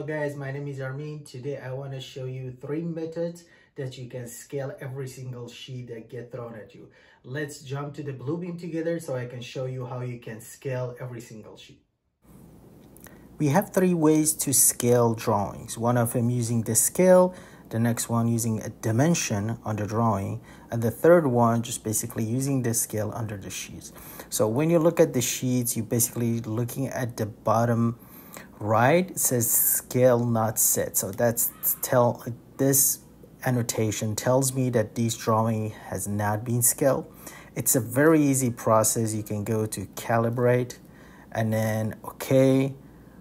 Hello guys, my name is Armin. Today I want to show you three methods that you can scale every single sheet that get thrown at you. Let's jump to the Bluebeam together so I can show you how you can scale every single sheet. We have three ways to scale drawings. One of them using the scale, the next one using a dimension on the drawing, and the third one just basically using the scale under the sheets. So when you look at the sheets, you're basically looking at the bottom right says scale not set. So that's tell this annotation tells me that this drawing has not been scaled. It's a very easy process. You can go to calibrate and then okay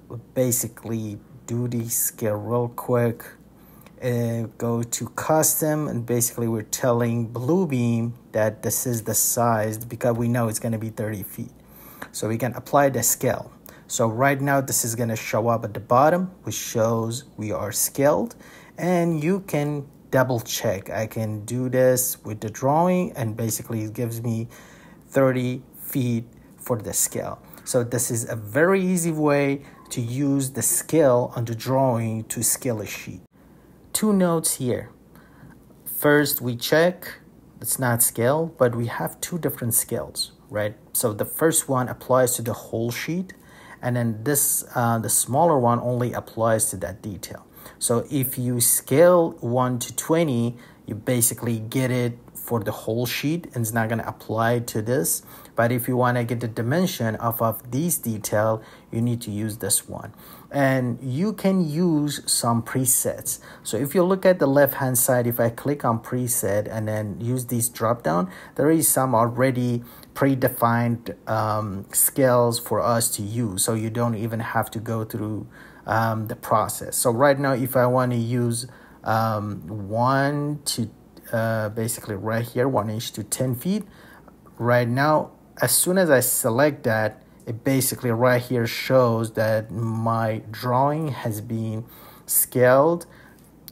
we basically do the scale real quick. Uh, go to custom and basically we're telling bluebeam that this is the size because we know it's going to be 30 feet. So we can apply the scale so right now this is to show up at the bottom which shows we are scaled and you can double check. I can do this with the drawing and basically it gives me 30 feet for the scale. So this is a very easy way to use the scale on the drawing to scale a sheet. Two notes here. First, we check it's not scale, but we have two different scales, right? So the first one applies to the whole sheet and then this uh, the smaller one only applies to that detail. So if you scale 1 to 20 you basically get it for the whole sheet and it's not going to apply to this. But if you want to get the dimension off of these detail you need to use this one. And you can use some presets. So if you look at the left hand side if i click on preset and then use these drop down there is some already predefined um, scales for us to use. So you don't even have to go through um, the process. So right now if i want to use um, one to uh, basically right here one inch to 10 feet. Right now as soon as i select that it basically right here shows that my drawing has been scaled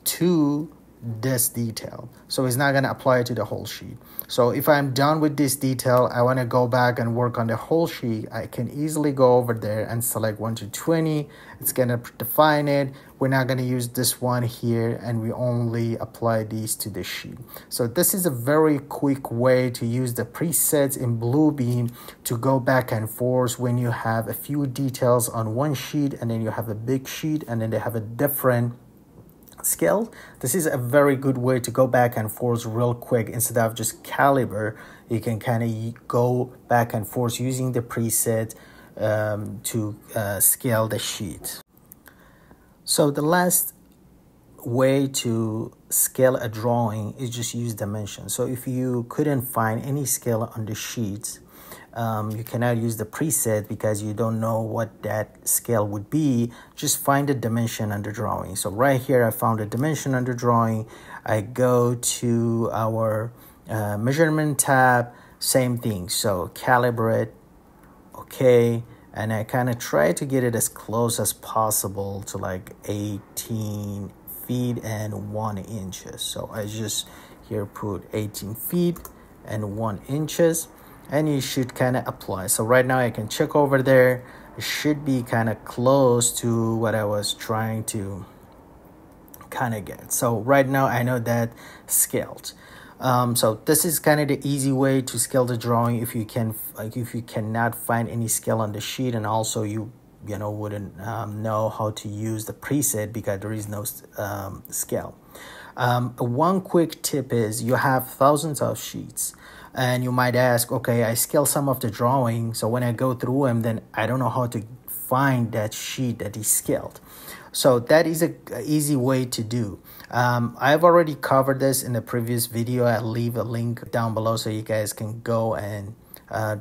to this detail. So it's not going to apply to the whole sheet. So if i'm done with this detail i want to go back and work on the whole sheet. I can easily go over there and select 1 to 20 it's going to define it we're not going to use this one here and we only apply these to the sheet so this is a very quick way to use the presets in bluebeam to go back and forth when you have a few details on one sheet and then you have a big sheet and then they have a different scale, this is a very good way to go back and forth real quick instead of just caliber. You can kind of go back and forth using the preset um, to uh, scale the sheet. So the last way to scale a drawing is just use dimension. So if you couldn't find any scale on the sheet, um, you cannot use the preset because you don't know what that scale would be. Just find a dimension under drawing. So right here I found a dimension under drawing. I go to our uh, measurement tab same thing. So calibrate okay and I kind of try to get it as close as possible to like 18 feet and 1 inches. So I just here put 18 feet and 1 inches and you should kind of apply. So right now I can check over there. It should be kind of close to what I was trying to kind of get. So right now I know that scaled um, so this is kind of the easy way to scale the drawing if you can like if you cannot find any scale on the sheet and also you you know wouldn't um, know how to use the preset because there is no um, scale um, one quick tip is you have thousands of sheets and you might ask, okay, I scale some of the drawing. So when I go through them, then I don't know how to find that sheet that is scaled. So that is a, a easy way to do. Um, I've already covered this in the previous video. I'll leave a link down below so you guys can go and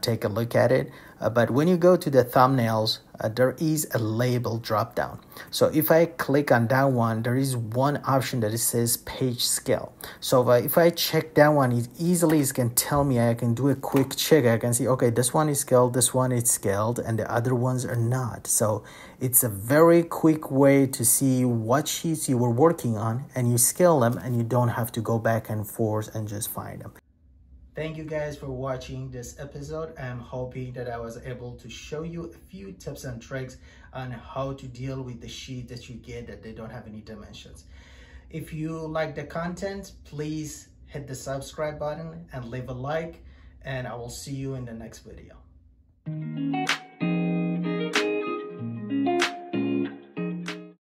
take a look at it. Uh, but when you go to the thumbnails, uh, there is a label drop down. So if I click on that one, there is one option that it says page scale. So if I, check that one, it easily it can tell me, I can do a quick check. I can see, okay, this one is scaled, this one is scaled, and the other ones are not. So it's a very quick way to see what sheets you were working on and you scale them and you don't have to go back and forth and just find them. Thank you guys for watching this episode. I'm hoping that I was able to show you a few tips and tricks on how to deal with the sheet that you get that they don't have any dimensions. If you like the content, please hit the subscribe button and leave a like and I will see you in the next video.